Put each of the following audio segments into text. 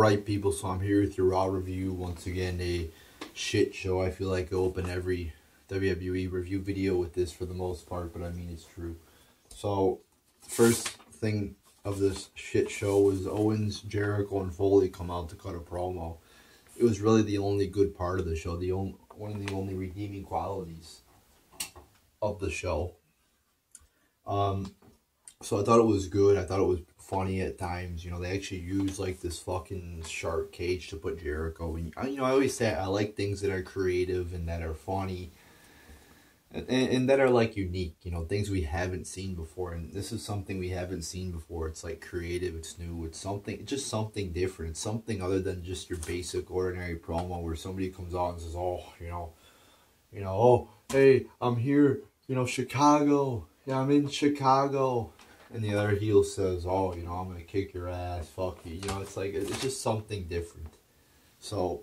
Alright, people, so I'm here with your Raw review. Once again, a shit show. I feel like I open every WWE review video with this for the most part, but I mean, it's true. So, first thing of this shit show was Owens, Jericho, and Foley come out to cut a promo. It was really the only good part of the show, the only, one of the only redeeming qualities of the show. Um, so I thought it was good. I thought it was funny at times. You know, they actually use like this fucking shark cage to put Jericho in. You know, I always say I like things that are creative and that are funny. And, and that are like unique, you know, things we haven't seen before. And this is something we haven't seen before. It's like creative, it's new, it's something, just something different. It's something other than just your basic, ordinary promo where somebody comes out and says, oh, you know, you know, oh, hey, I'm here, you know, Chicago. Yeah, I'm in Chicago and the other heel says, "Oh, you know, I'm gonna kick your ass, fuck you." You know, it's like it's just something different. So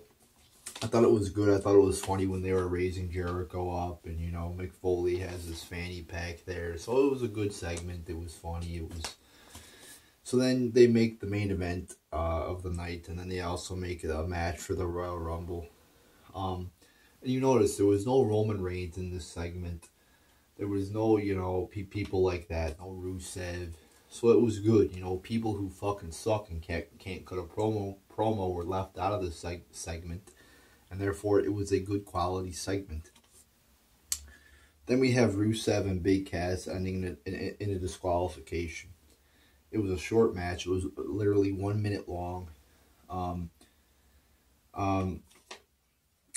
I thought it was good. I thought it was funny when they were raising Jericho up, and you know, Mick Foley has his fanny pack there. So it was a good segment. It was funny. It was. So then they make the main event uh, of the night, and then they also make a match for the Royal Rumble. Um, and you notice there was no Roman Reigns in this segment. There was no, you know, pe people like that, no Rusev. So it was good, you know, people who fucking suck and can't can't cut a promo promo were left out of the seg segment, and therefore it was a good quality segment. Then we have Rusev and Big Cass ending in in a disqualification. It was a short match. It was literally one minute long. Um, um,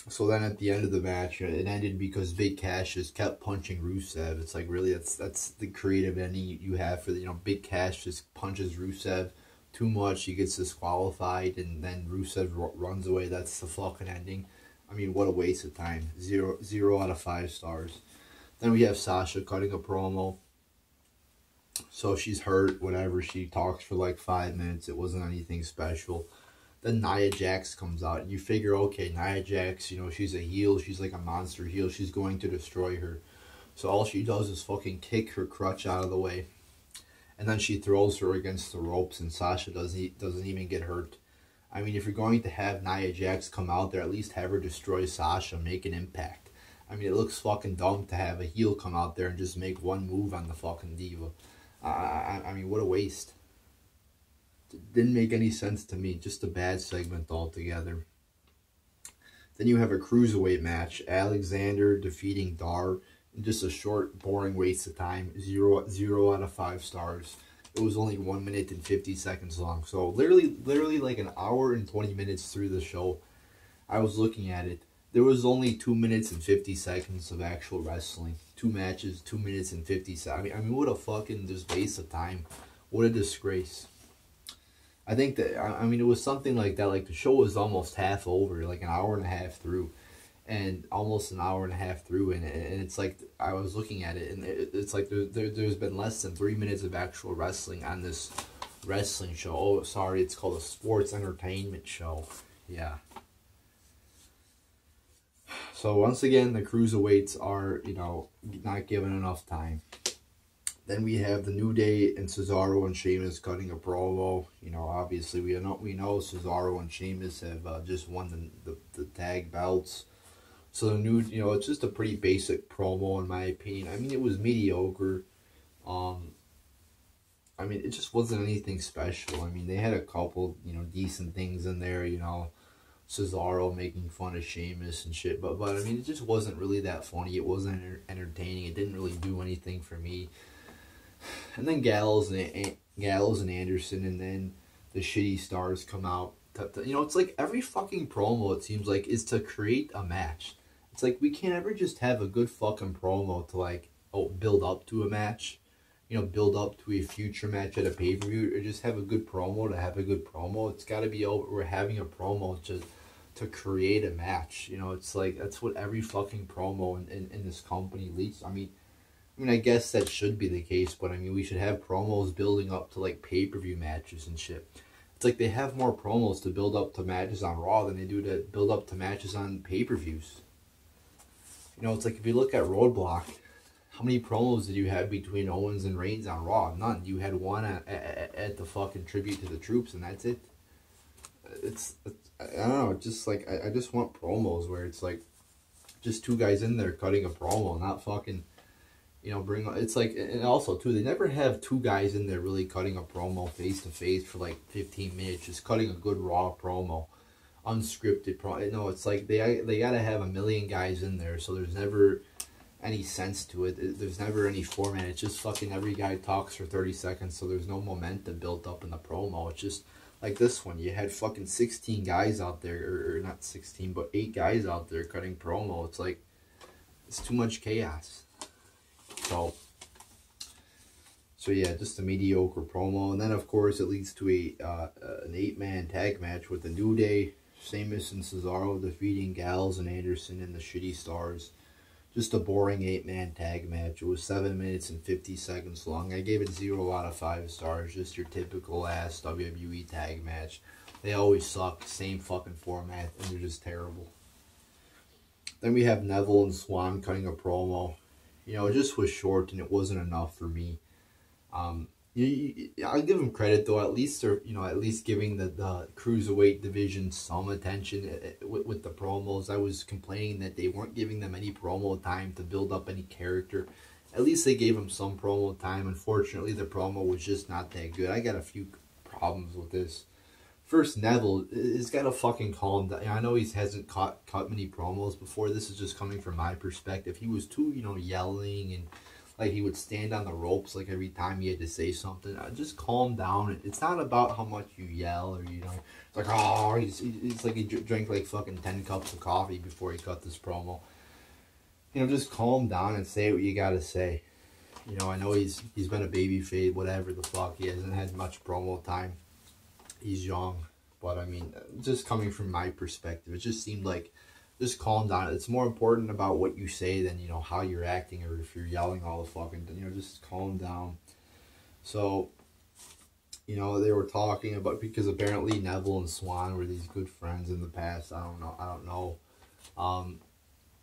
so then at the end of the match, it ended because Big Cass just kept punching Rusev. It's like really that's that's the creative ending you have for the you know Big Cass just punches Rusev too much. He gets disqualified, and then Rusev runs away. That's the fucking ending. I mean, what a waste of time. Zero zero out of five stars. Then we have Sasha cutting a promo. So she's hurt, whatever. She talks for like five minutes. It wasn't anything special. Then Nia Jax comes out. And you figure, okay, Nia Jax, you know, she's a heel. She's like a monster heel. She's going to destroy her. So all she does is fucking kick her crutch out of the way. And then she throws her against the ropes and Sasha doesn't, doesn't even get hurt. I mean, if you're going to have Nia Jax come out there, at least have her destroy Sasha, make an impact. I mean, it looks fucking dumb to have a heel come out there and just make one move on the fucking diva. I, I, I mean, what a waste didn't make any sense to me. Just a bad segment altogether. Then you have a cruiserweight match. Alexander defeating Dar in just a short, boring waste of time. Zero, zero out of five stars. It was only one minute and 50 seconds long. So literally, literally like an hour and 20 minutes through the show, I was looking at it. There was only two minutes and 50 seconds of actual wrestling. Two matches, two minutes and 50 seconds. I mean, I mean, what a fucking just waste of time. What a disgrace. I think that I mean it was something like that. Like the show was almost half over, like an hour and a half through, and almost an hour and a half through, and, and it's like I was looking at it, and it's like there, there there's been less than three minutes of actual wrestling on this wrestling show. Oh, sorry, it's called a sports entertainment show. Yeah. So once again, the cruiserweights are you know not given enough time. Then we have the New Day and Cesaro and Sheamus cutting a promo. You know, obviously we know we know Cesaro and Sheamus have uh, just won the, the, the tag belts. So the new, you know, it's just a pretty basic promo in my opinion. I mean, it was mediocre. Um, I mean, it just wasn't anything special. I mean, they had a couple, you know, decent things in there. You know, Cesaro making fun of Sheamus and shit. But but I mean, it just wasn't really that funny. It wasn't entertaining. It didn't really do anything for me and then Gallows and Gallows and Anderson, and then the shitty stars come out. To, to, you know, it's like every fucking promo. It seems like is to create a match. It's like we can't ever just have a good fucking promo to like oh build up to a match. You know, build up to a future match at a pay per view, or just have a good promo to have a good promo. It's got to be over. We're having a promo to to create a match. You know, it's like that's what every fucking promo in, in, in this company leads. I mean, I mean, I guess that should be the case, but I mean, we should have promos building up to like pay per view matches and shit. It's like they have more promos to build up to matches on Raw than they do to build up to matches on pay per views. You know, it's like if you look at Roadblock, how many promos did you have between Owens and Reigns on Raw? None. You had one at, at, at the fucking tribute to the troops, and that's it. it's, it's I don't know, just like I, I just want promos where it's like just two guys in there cutting a promo, not fucking you know, bring it's like and also too they never have two guys in there really cutting a promo face to face for like 15 minutes just cutting a good raw promo unscripted promo no it's like they they got to have a million guys in there so there's never any sense to it. There's never any format. It's just fucking every guy talks for 30 seconds so there's no momentum built up in the promo. It's just like this one you had fucking 16 guys out there or, or not 16 but 8 guys out there cutting promo. It's like it's too much chaos so, so yeah, just a mediocre promo. And then, of course, it leads to a uh, an eight-man tag match with the New Day, Sheamus and Cesaro defeating Gallows and Anderson and the Shitty Stars. Just a boring eight-man tag match. It was 7 minutes and 50 seconds long. I gave it 0 out of 5 stars. Just your typical ass WWE tag match. They always suck. Same fucking format. And they're just terrible. Then we have Neville and Swann cutting a promo you know, it just was short and it wasn't enough for me. Um, you, you, I'll give them credit though. At least they're you know at least giving the the cruiserweight division some attention eh, eh, with, with the promos. I was complaining that they weren't giving them any promo time to build up any character. At least they gave them some promo time. Unfortunately, the promo was just not that good. I got a few problems with this. First, Neville has got to fucking calm down. I know he hasn't caught cut many promos before. This is just coming from my perspective. He was too, you know, yelling and like he would stand on the ropes like every time he had to say something. Uh, just calm down. It's not about how much you yell or you know. It's like oh, he's, it's like he drank like fucking ten cups of coffee before he cut this promo. You know, just calm down and say what you gotta say. You know, I know he's he's been a babyface, whatever the fuck. He hasn't had much promo time he's young. But I mean, just coming from my perspective, it just seemed like just calm down. It's more important about what you say than you know how you're acting or if you're yelling all the fucking. You know, just calm down. So, you know, they were talking about because apparently Neville and Swann were these good friends in the past. I don't know. I don't know. Um,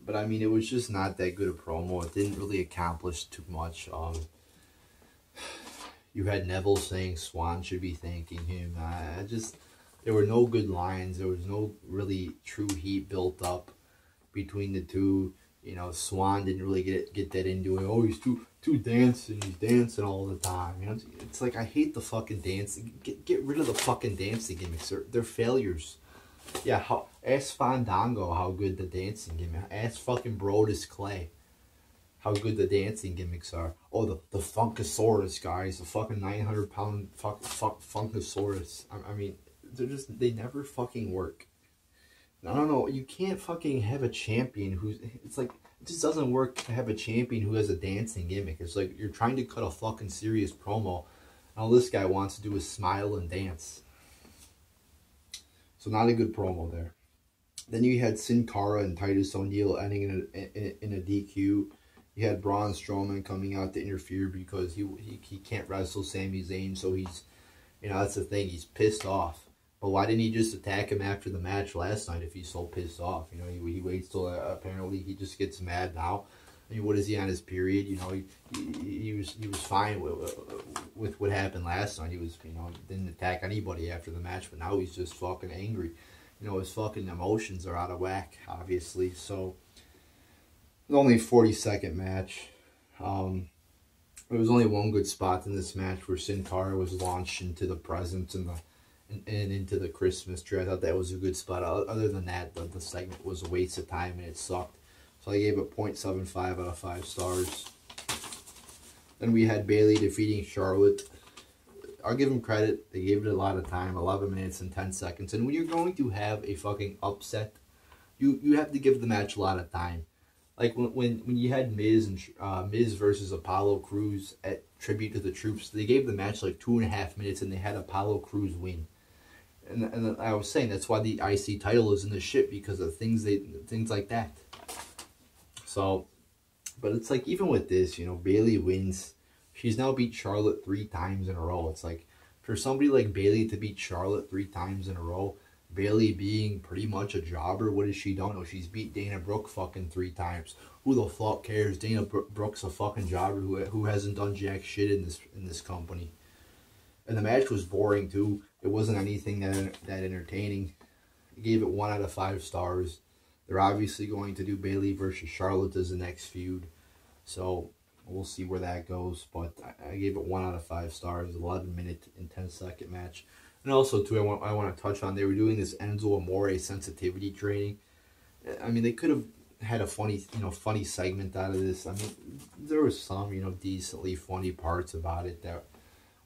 but I mean, it was just not that good a promo. It didn't really accomplish too much. Um, you had Neville saying Swann should be thanking him. I just there were no good lines. There was no really true heat built up between the two. You know, Swann didn't really get get that into it. Oh, he's too too dancing. He's dancing all the time. You know, it's, like I hate the fucking dancing. Get get rid of the fucking dancing gimmicks. They're they're failures. Yeah, how, ask Fandango how good the dancing gimmick. Ask fucking Brodus Clay how good the dancing gimmicks are. Oh, the, the Funkasaurus guys, the fucking 900 pound fuck, fuck Funkasaurus. I, I mean, they're just, they never fucking work. I don't know, you can't fucking have a champion who's, it's like, it just doesn't work to have a champion who has a dancing gimmick. It's like you're trying to cut a fucking serious promo. And all this guy wants to do is smile and dance. So not a good promo there. Then you had Sin Cara and Titus O'Neil ending in a, in, a, in a DQ. You had Braun Strowman coming out to interfere because he, he he can't wrestle Sami Zayn, so he's, you know, that's the thing. He's pissed off. But why didn't he just attack him after the match last night if he's so pissed off? You know, he, he waits till uh, apparently he just gets mad now. I mean, what is he on his period? You know, he, he, he was he was fine with with what happened last night. He was you know didn't attack anybody after the match, but now he's just fucking angry. You know, his fucking emotions are out of whack, obviously. So was only a 40 second match. Um, there was only one good spot in this match where Sin Cara was launched into the presents and the and, and, into the Christmas tree. I thought that was a good spot. Other than that, the, the segment was a waste of time and it sucked. So I gave it 0.75 out of 5 stars. Then we had Bayley defeating Charlotte. I'll give them credit. They gave it a lot of time, 11 minutes and 10 seconds. And when you're going to have a fucking upset, you, you have to give the match a lot of time like when when, when you had Miz and uh, Miz versus Apollo Crews at tribute to the troops, they gave the match like two and a half minutes, and they had Apollo Crews win. And and I was saying that's why the IC title is in the shit because of things they things like that. So, but it's like even with this, you know, Bayley wins. She's now beat Charlotte three times in a row. It's like for somebody like Bayley to beat Charlotte three times in a row Bayley being pretty much a jobber. What has she done? Oh, she's beat Dana Brooke fucking three times. Who the fuck cares? Dana Brooke's a fucking jobber who who hasn't done jack shit in this in this company. And the match was boring too. It wasn't anything that that entertaining. I gave it one out of five stars. They're obviously going to do Bayley versus Charlotte as the next feud. So we'll see where that goes. But I, I gave it one out of five stars. 11 minute and 10 second match. And also, too, I want, I want to touch on, they were doing this Enzo Amore sensitivity training. I mean, they could have had a funny, you know, funny segment out of this. I mean, there was some, you know, decently funny parts about it that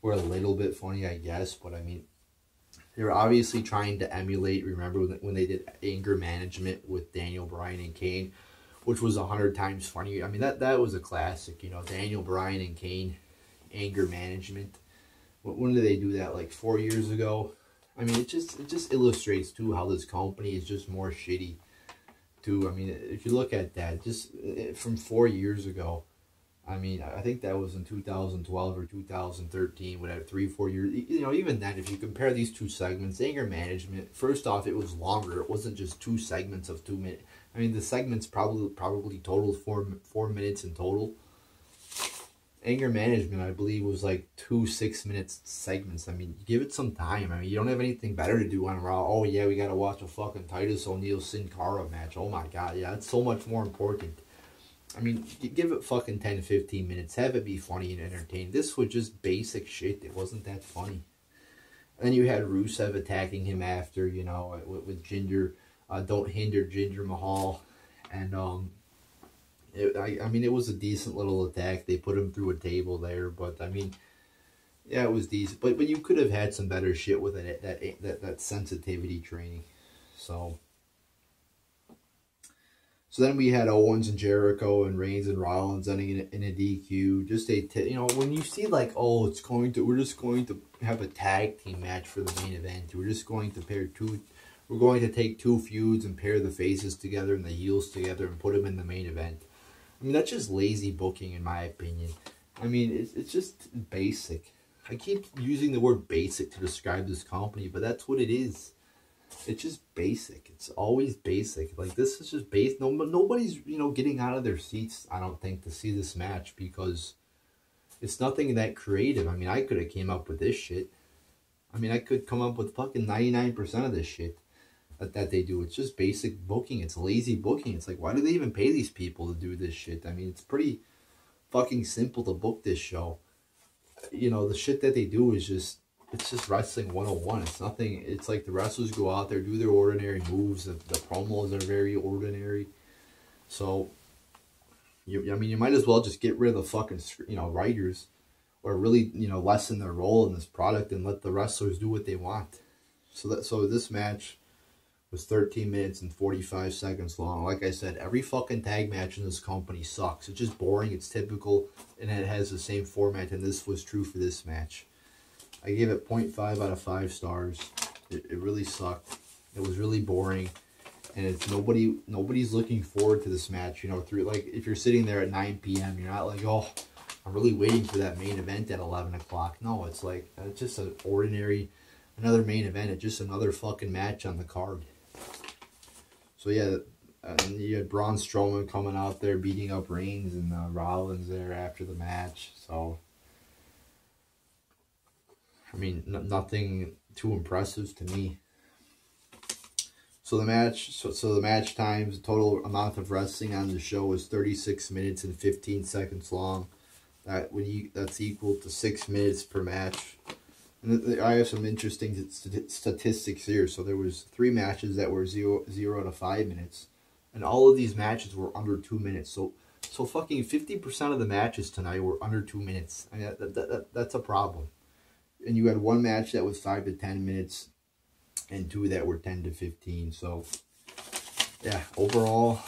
were a little bit funny, I guess. But, I mean, they were obviously trying to emulate, remember, when they did anger management with Daniel Bryan and Kane, which was a hundred times funnier. I mean, that, that was a classic, you know, Daniel Bryan and Kane, anger management when did they do that? Like four years ago. I mean, it just it just illustrates too how this company is just more shitty. Too. I mean, if you look at that, just eh, from four years ago. I mean, I think that was in 2012 or 2013, whatever, three, four years. You know, even then, if you compare these two segments, anger management, first off, it was longer. It wasn't just two segments of two minutes. I mean, the segments probably probably totaled four four minutes in total anger management, I believe, was like two six minutes segments. I mean, give it some time. I mean, you don't have anything better to do on Raw. Oh yeah, we gotta watch a fucking Titus O'Neil Sin Cara match. Oh my god, yeah, it's so much more important. I mean, give it fucking 10 15 minutes. Have it be funny and entertaining. This was just basic shit. It wasn't that funny. And then you had Rusev attacking him after, you know, with, with Jinder. Uh, don't hinder Ginger Mahal. And um, it, I, I mean, it was a decent little attack. They put him through a table there, but I mean, yeah, it was decent. But but you could have had some better shit with it. That that that sensitivity training. So. So then we had Owens and Jericho and Reigns and Rollins ending in a, in a DQ. Just a, you know, when you see like, oh, it's going to, we're just going to have a tag team match for the main event. We're just going to pair two, we're going to take two feuds and pair the faces together and the heels together and put them in the main event. I mean, that's just lazy booking, in my opinion. I mean, it's, it's just basic. I keep using the word basic to describe this company, but that's what it is. It's just basic. It's always basic. Like, this is just base. No, nobody's, you know, getting out of their seats, I don't think, to see this match because it's nothing that creative. I mean, I could have came up with this shit. I mean, I could come up with fucking 99% of this shit that, they do. It's just basic booking. It's lazy booking. It's like, why do they even pay these people to do this shit? I mean, it's pretty fucking simple to book this show. You know, the shit that they do is just, it's just wrestling 101. It's nothing, it's like the wrestlers go out there, do their ordinary moves. The, the promos are very ordinary. So, you, I mean, you might as well just get rid of the fucking, you know, writers or really, you know, lessen their role in this product and let the wrestlers do what they want. So that, so this match, was 13 minutes and 45 seconds long. Like I said, every fucking tag match in this company sucks. It's just boring, it's typical, and it has the same format, and this was true for this match. I gave it 0.5 out of 5 stars. It, it really sucked. It was really boring. And it's nobody nobody's looking forward to this match. You know, through like if you're sitting there at 9 p.m., you're not like, oh, I'm really waiting for that main event at 11 o'clock. No, it's like it's just an ordinary another main event. It's just another fucking match on the card. So yeah, and you had Braun Strowman coming out there beating up Reigns and uh, Rollins there after the match. So, I mean, nothing too impressive to me. So the match, so, so the match times, total amount of wrestling on the show was 36 minutes and 15 seconds long. That when you that's equal to six minutes per match. I have some interesting statistics here. So there was three matches that were zero, zero to five minutes. And all of these matches were under two minutes. So so fucking 50% of the matches tonight were under two minutes. I mean, that, that, that, that's a problem. And you had one match that was five to 10 minutes and two that were 10 to 15. So, yeah, overall,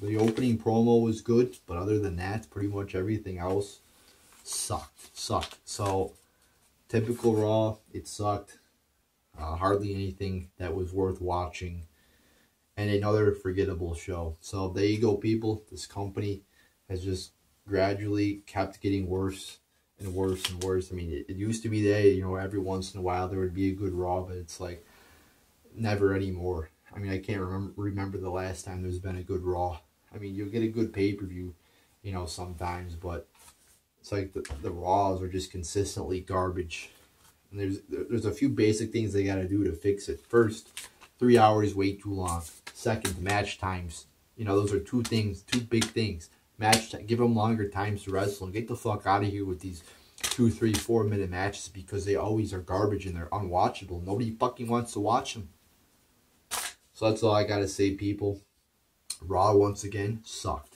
the opening promo was good. But other than that, pretty much everything else sucked. Sucked. So, Typical Raw, it sucked. Uh, hardly anything that was worth watching. And another forgettable show. So there you go, people. This company has just gradually kept getting worse and worse and worse. I mean, it, it used to be that, you know, every once in a while there would be a good Raw, but it's like never anymore. I mean, I can't remember remember the last time there's been a good Raw. I mean, you'll get a good pay-per-view, you know, sometimes, but it's like the, the Raws are just consistently garbage. And there's there's a few basic things they got to do to fix it. First, three hours way too long. Second, match times. You know, those are two things, two big things. Match, give them longer times to wrestle and get the fuck out of here with these two, three, four minute matches because they always are garbage and they're unwatchable. Nobody fucking wants to watch them. So that's all I gotta say, people. Raw once again sucked.